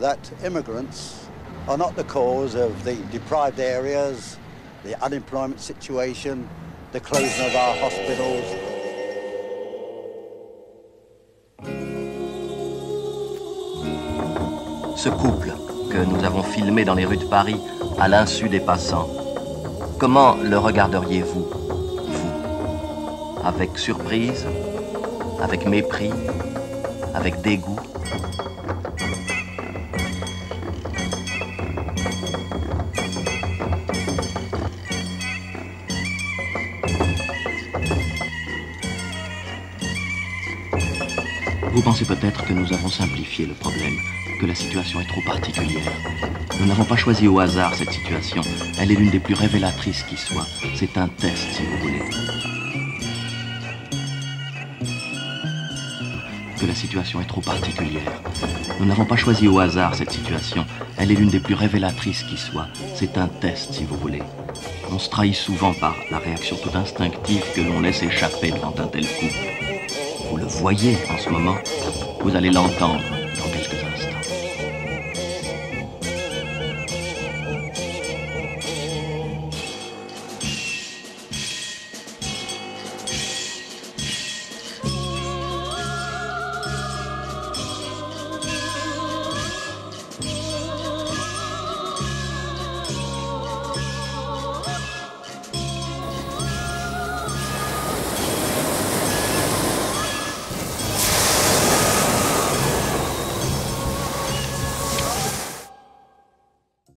that immigrants are not the cause of the deprived areas, the unemployment situation, the closing of our hospitals. Ce couple que nous avons filmé dans les rues de Paris à l'insu des passants, comment le regarderiez-vous, vous? Avec surprise? Avec mépris? Avec dégoût? Vous pensez peut-être que nous avons simplifié le problème, que la situation est trop particulière. Nous n'avons pas choisi au hasard cette situation. Elle est l'une des plus révélatrices qui soit. C'est un test, si vous voulez. Que la situation est trop particulière. Nous n'avons pas choisi au hasard cette situation. Elle est l'une des plus révélatrices qui soit. C'est un test, si vous voulez. On se trahit souvent par la réaction tout instinctive que l'on laisse échapper devant un tel coup. Vous le voyez en ce moment, vous allez l'entendre.